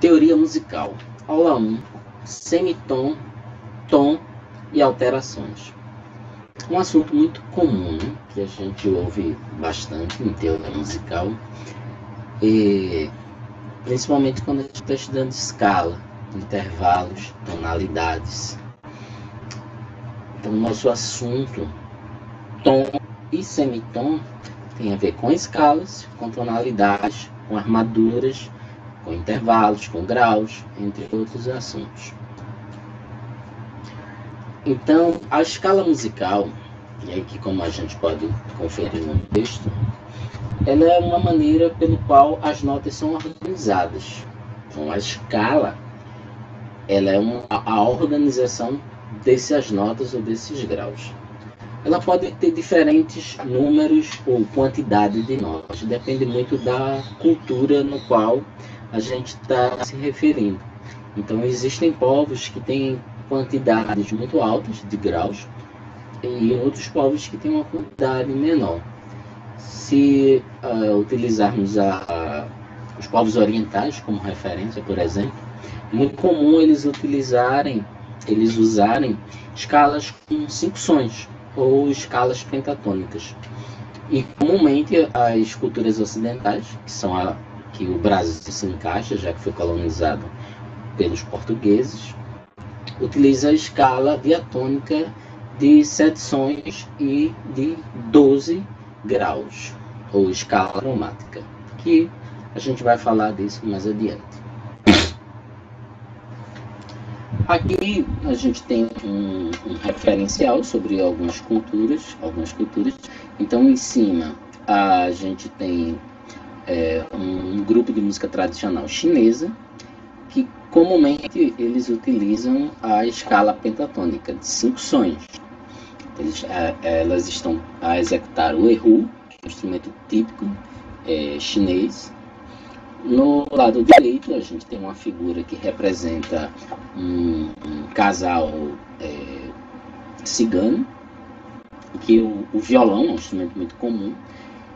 Teoria musical. Aula 1. Semitom, tom e alterações. Um assunto muito comum né, que a gente ouve bastante em teoria musical, e, principalmente quando a gente está estudando escala, intervalos, tonalidades. Então, nosso assunto, tom e semitom, tem a ver com escalas, com tonalidades, com armaduras com intervalos, com graus, entre outros assuntos. Então, a escala musical, e aqui como a gente pode conferir no texto, ela é uma maneira pelo qual as notas são organizadas. Então, a escala, ela é uma, a organização dessas notas ou desses graus. Ela pode ter diferentes números ou quantidade de notas, depende muito da cultura no qual a gente está se referindo. Então, existem povos que têm quantidades muito altas de graus e outros povos que têm uma quantidade menor. Se uh, utilizarmos a, a, os povos orientais como referência, por exemplo, é muito comum eles utilizarem, eles usarem escalas com cinco sons ou escalas pentatônicas. E comumente as culturas ocidentais, que são a que o Brasil se encaixa, já que foi colonizado pelos portugueses, utiliza a escala diatônica de sete sons e de 12 graus, ou escala cromática, que a gente vai falar disso mais adiante. Aqui a gente tem um, um, referencial sobre algumas culturas, algumas culturas. Então, em cima a gente tem é, um grupo de música tradicional chinesa que comumente eles utilizam a escala pentatônica de cinco sons. Eles, é, elas estão a executar o erhu, é um instrumento típico é, chinês. No lado direito, a gente tem uma figura que representa um, um casal é, cigano, que o, o violão é um instrumento muito comum,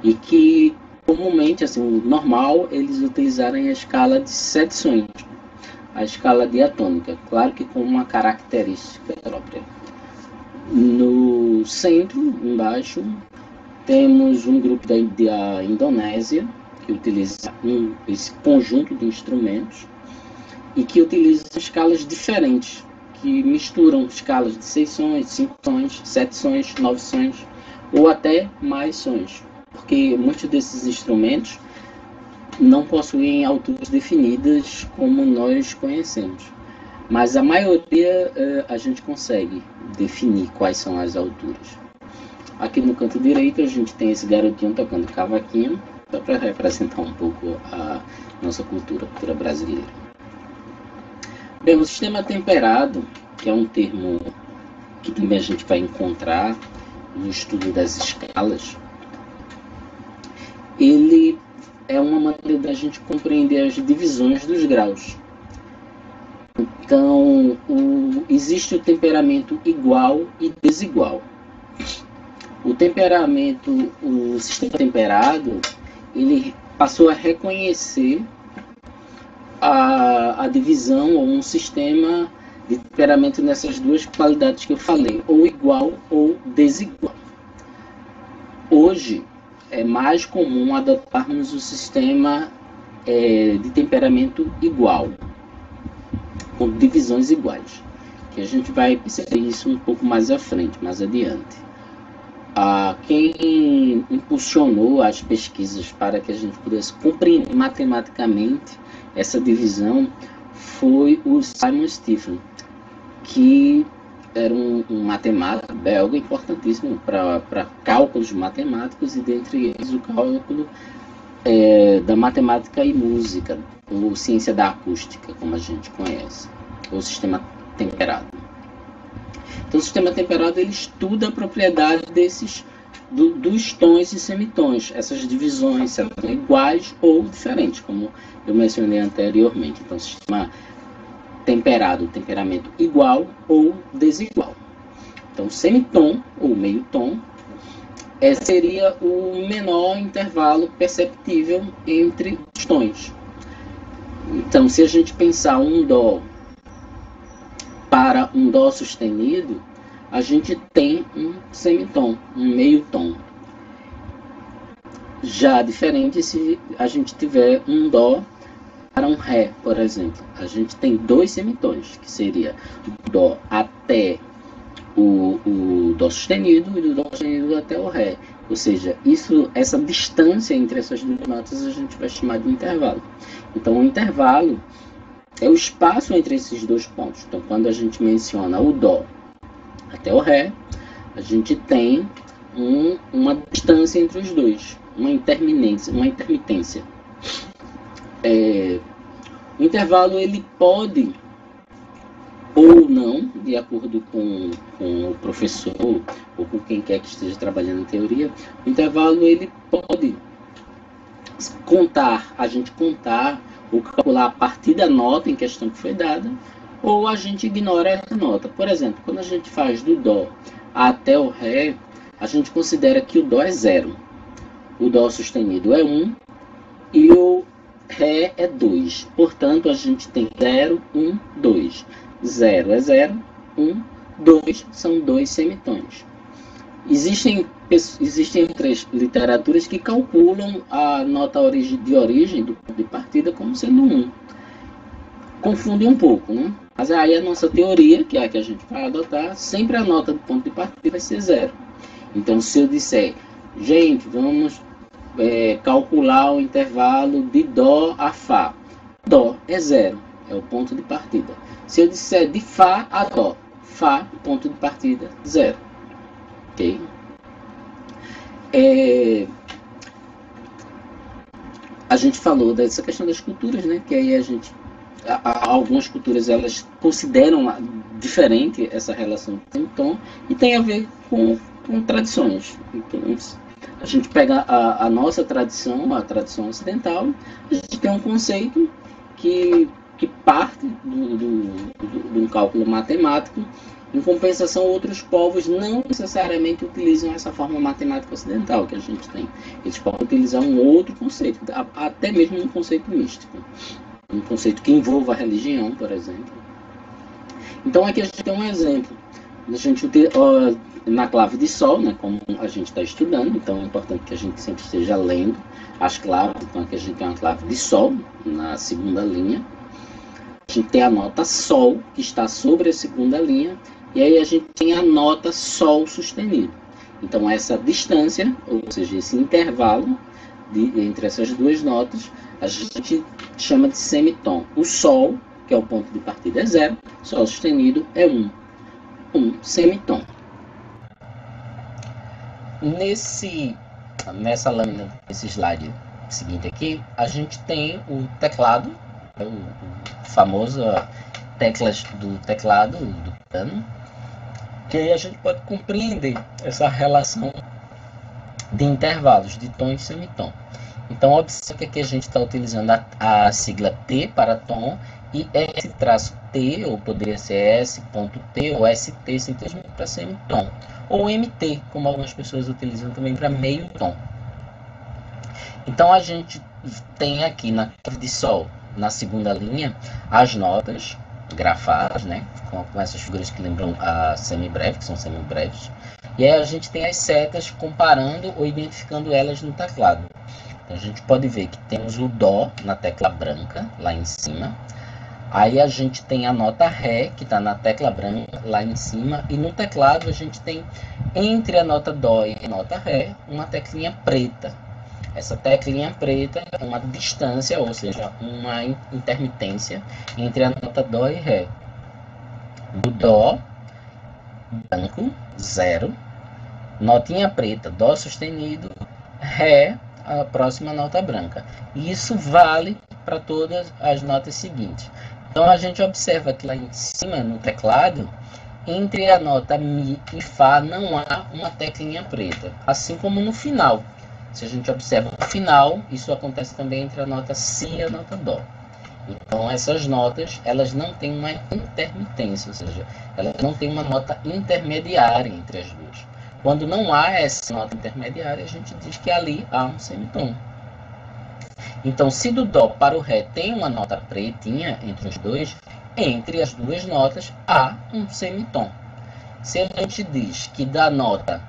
e que comumente, assim, normal, eles utilizarem a escala de sete sons, a escala diatônica, claro que com uma característica própria. No centro, embaixo, temos um grupo da, da Indonésia, que utiliza um, esse conjunto de instrumentos e que utiliza escalas diferentes, que misturam escalas de seis sons, cinco sons, sete sons, nove sons ou até mais sons porque muitos desses instrumentos não possuem alturas definidas como nós conhecemos. Mas a maioria uh, a gente consegue definir quais são as alturas. Aqui no canto direito a gente tem esse garotinho tocando cavaquinho, só para representar um pouco a nossa cultura, a cultura brasileira. Bem, o sistema temperado, que é um termo que também a gente vai encontrar no estudo das escalas, ele é uma maneira da gente compreender as divisões dos graus. Então, o, existe o temperamento igual e desigual. O temperamento, o sistema temperado, ele passou a reconhecer a, a divisão ou um sistema de temperamento nessas duas qualidades que eu falei, ou igual ou desigual. Hoje, é mais comum adotarmos o sistema é, de temperamento igual, com divisões iguais, que a gente vai perceber isso um pouco mais à frente, mais adiante. Ah, quem impulsionou as pesquisas para que a gente pudesse compreender matematicamente essa divisão foi o Simon Stephen, que era um, um matemático belga importantíssimo para cálculos matemáticos e dentre eles o cálculo é, da matemática e música, ou ciência da acústica, como a gente conhece, ou sistema temperado. Então, o sistema temperado ele estuda a propriedade desses do, dos tons e semitons, essas divisões, se são iguais ou diferentes, como eu mencionei anteriormente. Então, o sistema temperado, temperamento igual ou desigual. Então, semitom ou meio tom é, seria o menor intervalo perceptível entre os tons. Então, se a gente pensar um Dó para um Dó sustenido, a gente tem um semitom, um meio tom. Já diferente se a gente tiver um Dó para um Ré, por exemplo. A gente tem dois semitons, que seria o Dó até o, o Dó sustenido e do Dó sustenido até o Ré. Ou seja, isso, essa distância entre essas duas notas a gente vai chamar de intervalo. Então, o intervalo é o espaço entre esses dois pontos. Então, quando a gente menciona o Dó até o Ré, a gente tem um, uma distância entre os dois, uma. Uma intermitência. É, o intervalo ele pode ou não, de acordo com, com o professor ou com quem quer que esteja trabalhando em teoria, o intervalo ele pode contar, a gente contar ou calcular a partir da nota em questão que foi dada, ou a gente ignora essa nota. Por exemplo, quando a gente faz do Dó até o Ré, a gente considera que o Dó é zero. O Dó sustenido é 1 um, e o Ré é 2. Portanto, a gente tem 0, 1, 2. 0 é 0, 1, 2 são dois semitons. Existem, existem outras literaturas que calculam a nota de origem do ponto de partida como sendo 1. Confunde um pouco, né? Mas aí a nossa teoria, que é a que a gente vai adotar, sempre a nota do ponto de partida vai ser zero. Então, se eu disser, gente, vamos é, calcular o intervalo de Dó a Fá, Dó é zero, é o ponto de partida. Se eu disser de Fá a Dó, Fá, ponto de partida, zero. Ok? É, a gente falou dessa questão das culturas, né? Que aí a gente, a, a, algumas culturas elas consideram diferente essa relação com o tom e tem a ver com, com tradições. Então, a gente pega a, a nossa tradição, a tradição ocidental, a gente tem um conceito que que parte do, do, do, de um cálculo matemático. Em compensação, outros povos não necessariamente utilizam essa forma matemática ocidental que a gente tem. Eles podem utilizar um outro conceito, até mesmo um conceito místico. Um conceito que envolva a religião, por exemplo. Então, aqui a gente tem um exemplo. A gente na clave de Sol, né, como a gente está estudando, então é importante que a gente sempre esteja lendo as claves. Então, aqui a gente tem uma clave de Sol na segunda linha a gente tem a nota Sol, que está sobre a segunda linha, e aí a gente tem a nota Sol sustenido. Então, essa distância, ou seja, esse intervalo de, entre essas duas notas, a gente chama de semitom. O Sol, que é o ponto de partida, é zero, Sol sustenido é um, um semitom. Nesse, nessa lâmina, nesse slide seguinte aqui, a gente tem o teclado, o, o famoso teclas do teclado, do piano, que aí a gente pode compreender essa relação de intervalos de tom e semitom. Então, observe que aqui a gente está utilizando a, a, sigla T para tom e S traço T, ou poderia ser S ponto T ou ST simplesmente para semitom, ou MT, como algumas pessoas utilizam também para meio tom. Então, a gente tem aqui na clave de Sol na segunda linha as notas grafadas, né, com, com essas figuras que lembram a semibreve, que são semibreves. E aí a gente tem as setas comparando ou identificando elas no teclado. Então a gente pode ver que temos o Dó na tecla branca, lá em cima. Aí a gente tem a nota Ré, que está na tecla branca, lá em cima. E no teclado a gente tem, entre a nota Dó e a nota Ré, uma teclinha preta, essa teclinha preta é uma distância, ou seja, uma intermitência entre a nota Dó e Ré. Do Dó, branco, zero. Notinha preta, Dó sustenido, Ré, a próxima nota branca. E isso vale para todas as notas seguintes. Então a gente observa que lá em cima no teclado, entre a nota Mi e Fá não há uma teclinha preta, assim como no final. Se a gente observa no final, isso acontece também entre a nota Si e a nota Dó. Então, essas notas, elas não têm uma intermitência, ou seja, elas não têm uma nota intermediária entre as duas. Quando não há essa nota intermediária, a gente diz que ali há um semitom. Então, se do Dó para o Ré tem uma nota pretinha entre os dois, entre as duas notas há um semitom. Se a gente diz que da nota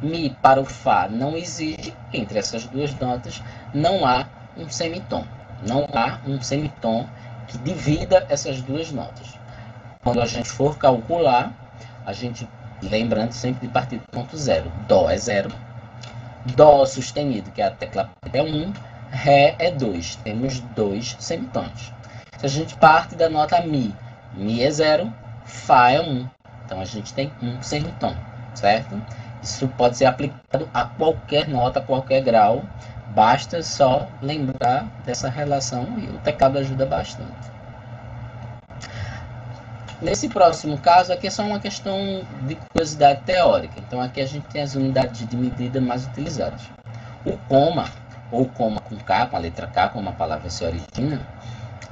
Mi para o Fá não existe, entre essas duas notas não há um semitom. Não há um semitom que divida essas duas notas. Quando a gente for calcular, a gente, lembrando sempre de partir do ponto zero. Dó é zero. Dó sustenido, que é a tecla é 1. Ré é 2. Temos dois semitons. Se a gente parte da nota Mi, Mi é 0, Fá é 1. Um. Então a gente tem um semitom, certo? Isso pode ser aplicado a qualquer nota, a qualquer grau. Basta só lembrar dessa relação e o teclado ajuda bastante. Nesse próximo caso, aqui é só uma questão de curiosidade teórica. Então, aqui a gente tem as unidades de medida mais utilizadas. O coma, ou coma com K, com a letra K, como a palavra se origina,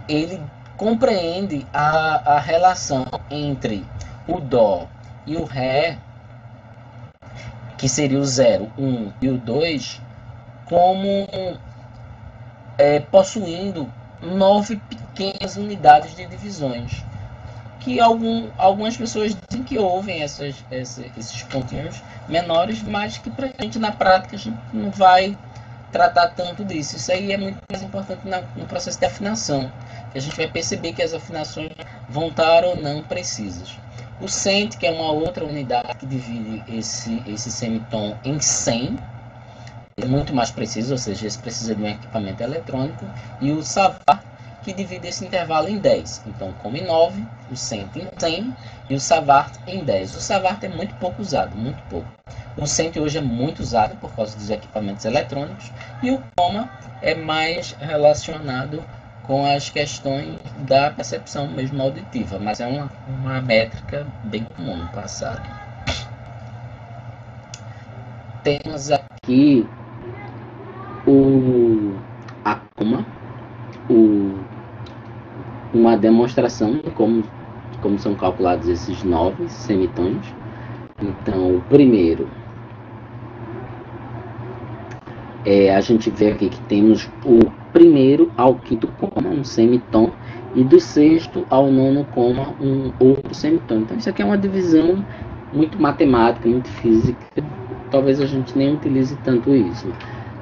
ele compreende a, a relação entre o Dó e o Ré, que seria o 0, 1 um, e o 2, como é, possuindo nove pequenas unidades de divisões que algum, algumas pessoas dizem que ouvem essas, esses, esses pontinhos menores, mas que para a gente na prática a gente não vai tratar tanto disso. Isso aí é muito mais importante na, no processo de afinação, que a gente vai perceber que as afinações vão estar ou não precisas. O cent, que é uma outra unidade que divide esse, esse semitom em 100, é muito mais preciso, ou seja, esse precisa de um equipamento eletrônico, e o savar, que divide esse intervalo em 10. Então, como em 9, o cent em 100 e o savart em 10. O savart é muito pouco usado, muito pouco. O cent hoje é muito usado por causa dos equipamentos eletrônicos e o coma é mais relacionado com as questões da percepção mesmo auditiva, mas é uma, uma métrica bem comum no passado. Temos aqui o a coma, o uma demonstração de como, como são calculados esses nove semitons. Então, o primeiro é, a gente vê aqui que temos o primeiro ao quinto coma, um semitom, e do sexto ao nono coma, um outro semitom. Então, isso aqui é uma divisão muito matemática, muito física. Talvez a gente nem utilize tanto isso.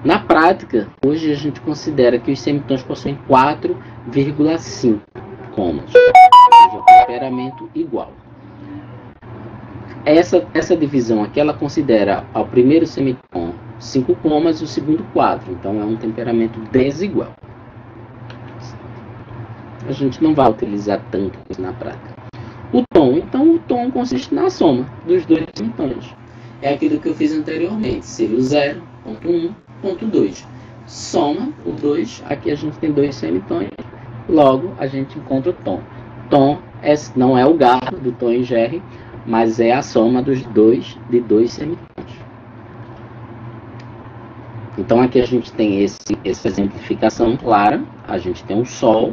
Na prática, hoje a gente considera que os semitons possuem 4,5 comas, ou seja, temperamento igual. Essa, essa divisão aqui, ela considera ao primeiro semitom 5 comas e o segundo 4, então é um temperamento desigual. A gente não vai utilizar tanto isso na prática. O tom, então o tom consiste na soma dos dois semitons. É aquilo que eu fiz anteriormente, seria o 0.1 ponto 2. Soma o 2, aqui a gente tem dois semitons, logo a gente encontra o tom. Tom é, não é o gato do tom e Jerry, mas é a soma dos dois de dois semitons. Então aqui a gente tem esse, essa exemplificação clara, a gente tem um Sol,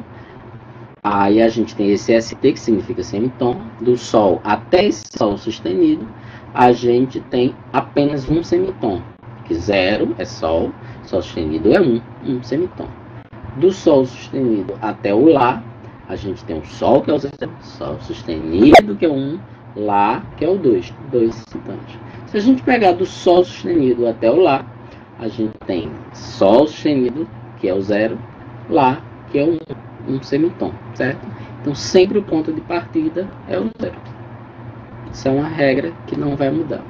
aí a gente tem esse ST, que significa semitom, do Sol até esse Sol sustenido, a gente tem apenas um semitom, que zero é Sol, Sol sustenido é 1, um, um semitom. Do Sol sustenido até o Lá, a gente tem o Sol, que é o Sol sustenido, que é o 1, Lá, que é o 2, dois semitons. Se a gente pegar do Sol sustenido até o Lá, a gente tem Sol sustenido, que é o zero, Lá, que é um, um semitom, certo? Então sempre o ponto de partida é o zero. Isso é uma regra que não vai mudar.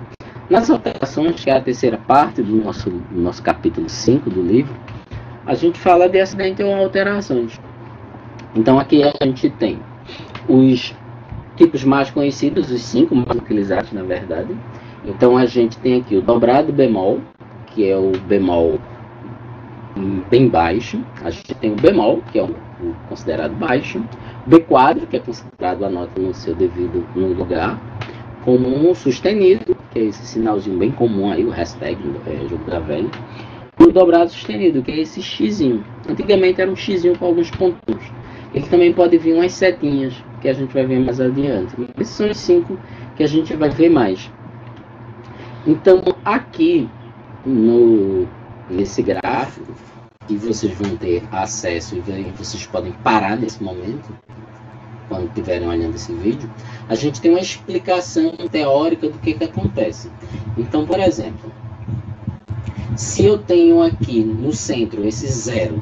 Nas alterações, que é a terceira parte do nosso, do nosso capítulo 5 do livro, a gente fala de acidente ou alterações. Então aqui a gente tem os tipos mais conhecidos, os cinco mais utilizados na verdade. Então a gente tem aqui o dobrado bemol, que é o bemol bem baixo. A gente tem o bemol, que é o, considerado baixo. B quadro, que é considerado a nota no seu devido no lugar comum sustenido, que é esse sinalzinho bem comum aí, o hashtag é, jogo da velha, o dobrado sustenido, que é esse xizinho. Antigamente era um xizinho com alguns pontos. Ele também pode vir umas setinhas, que a gente vai ver mais adiante. Esses são os cinco que a gente vai ver mais. Então, aqui no, nesse gráfico, que vocês vão ter acesso e vocês podem parar nesse momento, quando estiverem olhando esse vídeo, a gente tem uma explicação teórica do que, que acontece. Então, por exemplo, se eu tenho aqui no centro esse zero,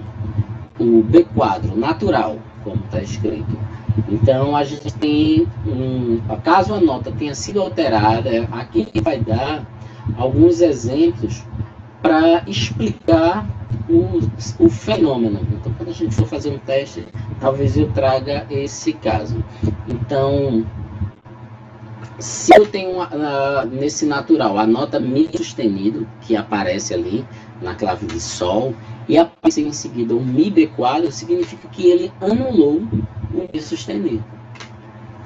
o B quadro natural, como está escrito, então a gente tem, um, caso a nota tenha sido alterada, aqui vai dar alguns exemplos para explicar o, o fenômeno. Então, quando a gente for fazer um teste, talvez eu traga esse caso. Então, se eu tenho uh, nesse natural a nota Mi sustenido, que aparece ali na clave de Sol, e aparece em seguida o Mi B quadro, significa que ele anulou o Mi sustenido.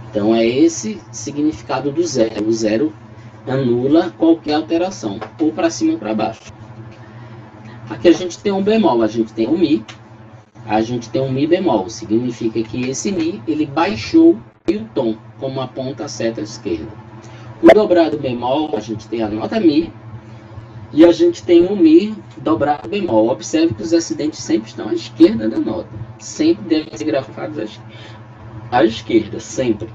Então é esse significado do zero. O zero anula qualquer alteração, ou para cima ou para baixo. Aqui a gente tem um bemol, a gente tem um Mi, a gente tem um Mi bemol, significa que esse Mi ele baixou o tom, como aponta a seta esquerda. O dobrado bemol, a gente tem a nota Mi, e a gente tem um Mi dobrado bemol. Observe que os acidentes sempre estão à esquerda da nota. Sempre devem ser grafados à esquerda, sempre.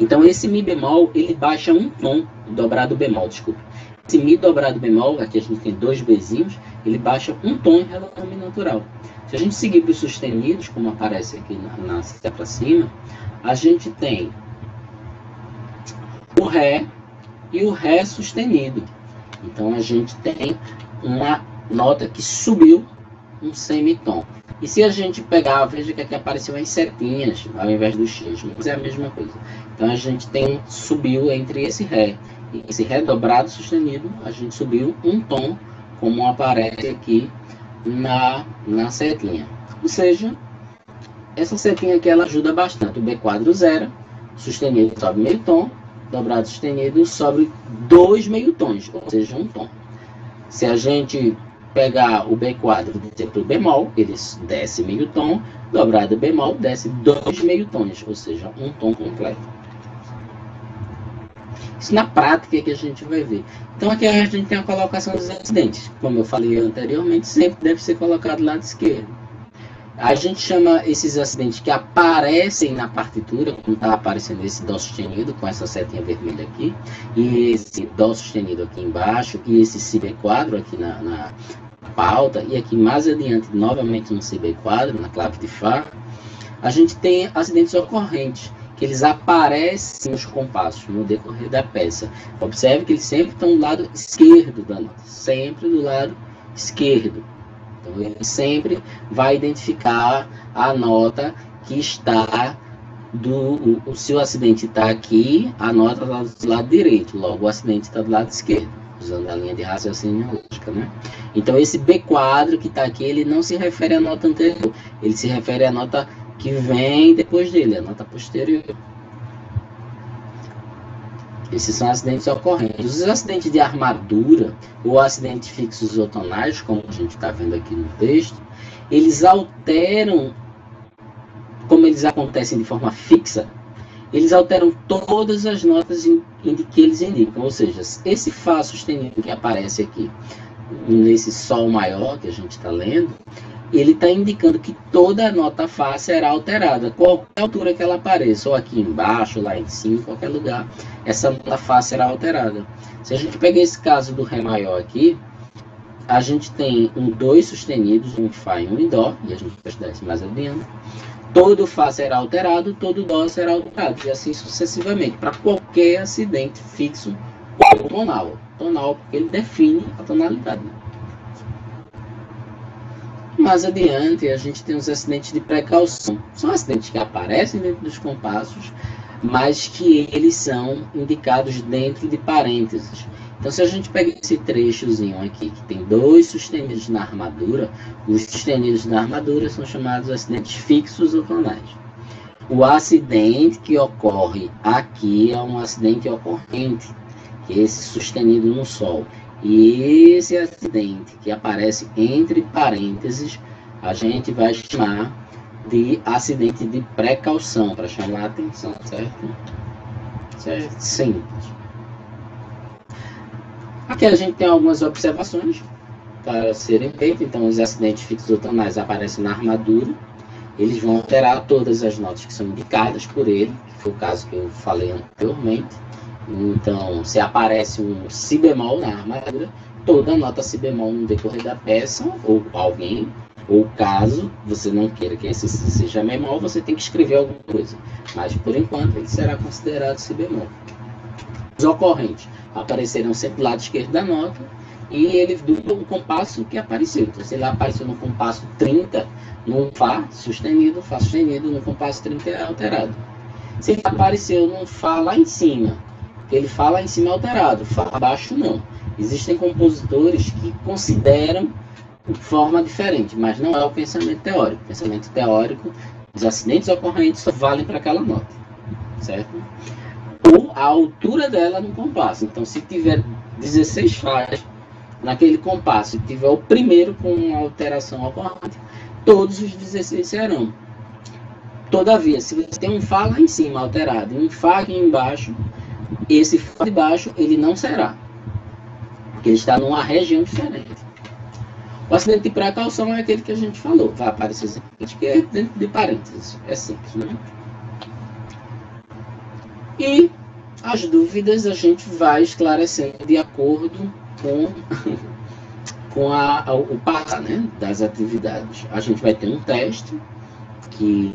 Então esse Mi bemol, ele baixa um tom, dobrado bemol, desculpa. Esse Mi dobrado bemol, aqui a gente tem dois Bzinhos, ele baixa um tom em relação ao Mi natural. Se a gente seguir para os sustenidos, como aparece aqui na, na para cima, a gente tem o Ré e o Ré sustenido. Então a gente tem uma nota que subiu um semitom. E se a gente pegar, veja que aqui apareceu as setinhas ao invés do X, mas é a mesma coisa. Então a gente tem subiu entre esse Ré e esse Ré dobrado sustenido, a gente subiu um tom, como aparece aqui na, na setinha. Ou seja, essa setinha aqui ela ajuda bastante. O B quadro zero, sustenido sobe meio tom, dobrado sustenido sobre dois meio tons, ou seja, um tom. Se a gente pegar o B quadro e dizer para bemol, ele desce meio tom, dobrado bemol desce dois meio tons, ou seja, um tom completo. Isso na prática é que a gente vai ver. Então aqui a gente tem a colocação dos acidentes. Como eu falei anteriormente, sempre deve ser colocado lado esquerdo. A gente chama esses acidentes que aparecem na partitura, como está aparecendo esse Dó sustenido com essa setinha vermelha aqui, e esse Dó sustenido aqui embaixo, e esse Si quadro aqui na, na pauta, e aqui mais adiante, novamente no Si quadro, na clave de Fá, a gente tem acidentes ocorrentes, que eles aparecem nos compassos no decorrer da peça. Observe que eles sempre estão do lado esquerdo da nota, sempre do lado esquerdo. Então, ele sempre vai identificar a nota que está do. O, se o acidente está aqui, a nota está do lado direito, logo o acidente está do lado esquerdo, usando a linha de raciocínio lógica, né? Então, esse B quadro que está aqui, ele não se refere à nota anterior, ele se refere à nota que vem depois dele, a nota posterior. Esses são acidentes ocorrentes. Os acidentes de armadura ou acidentes fixos ou tonais, como a gente está vendo aqui no texto, eles alteram, como eles acontecem de forma fixa, eles alteram todas as notas em, em que eles indicam. Ou seja, esse Fá sustenido que aparece aqui, nesse Sol maior que a gente está lendo, ele está indicando que toda nota Fá será alterada, qualquer altura que ela apareça, ou aqui embaixo, lá em cima, em qualquer lugar, essa nota Fá será alterada. Se a gente pegar esse caso do Ré maior aqui, a gente tem um dois sustenidos, um Fá e um Dó, e a gente vai estudar mais adiante. Todo Fá será alterado, todo Dó será alterado, e assim sucessivamente, para qualquer acidente fixo ou tonal. Tonal, porque ele define a tonalidade. Mais adiante, a gente tem os acidentes de precaução. São acidentes que aparecem dentro dos compassos, mas que eles são indicados dentro de parênteses. Então, se a gente pega esse trechozinho aqui, que tem dois sustenidos na armadura, os sustenidos na armadura são chamados acidentes fixos ou tonais. O acidente que ocorre aqui é um acidente ocorrente, que é esse sustenido no Sol. E esse acidente que aparece entre parênteses, a gente vai chamar de acidente de precaução, para chamar a atenção, certo? Certo? Sim. Aqui a gente tem algumas observações. para serem feitos. Então, os acidentes fixotonais aparecem na armadura. Eles vão alterar todas as notas que são indicadas por ele, que foi o caso que eu falei anteriormente. Então, se aparece um si bemol na armadura, toda nota si bemol no decorrer da peça, ou alguém, ou caso você não queira que esse si seja bemol, você tem que escrever alguma coisa. Mas, por enquanto, ele será considerado si bemol. Os ocorrentes aparecerão sempre do lado esquerdo da nota, e ele do compasso que apareceu. Então, se ele apareceu no compasso 30, num Fá sustenido, Fá sustenido, no compasso 30 é alterado. Se ele apareceu num Fá lá em cima, ele Fá lá em cima alterado, Fá abaixo não. Existem compositores que consideram forma diferente, mas não é o pensamento teórico. O pensamento teórico, os acidentes ocorrentes só valem para aquela nota, certo? Ou a altura dela no compasso. Então, se tiver 16 Fás naquele compasso e tiver o primeiro com alteração ocorrente, todos os 16 serão. Todavia, se você tem um Fá lá em cima alterado e um Fá aqui embaixo, esse Fá de baixo ele não será, porque ele está numa região diferente. O acidente de precaução é aquele que a gente falou, vai aparecer sempre que é dentro de parênteses, é simples, né? E as dúvidas a gente vai esclarecendo de acordo com, com a, a, o passar né, das atividades. A gente vai ter um teste que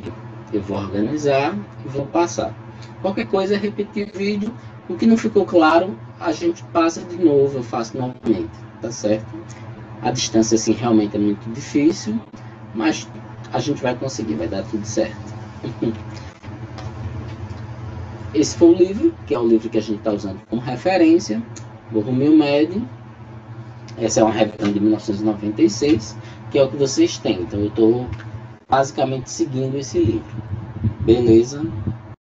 eu vou organizar e vou passar. Qualquer coisa, repetir o vídeo. O que não ficou claro, a gente passa de novo, eu faço novamente, tá certo? A distância, assim, realmente é muito difícil, mas a gente vai conseguir, vai dar tudo certo. Esse foi o livro, que é o livro que a gente está usando como referência, o Romeu Med. Essa é uma revisão de 1996, que é o que vocês têm. Então eu estou basicamente seguindo esse livro. Beleza?